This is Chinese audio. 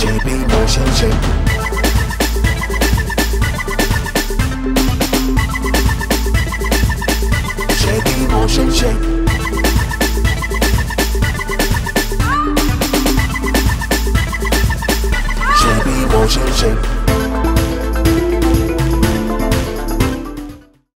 谁比我先醒谁比我先醒？谁比我先睡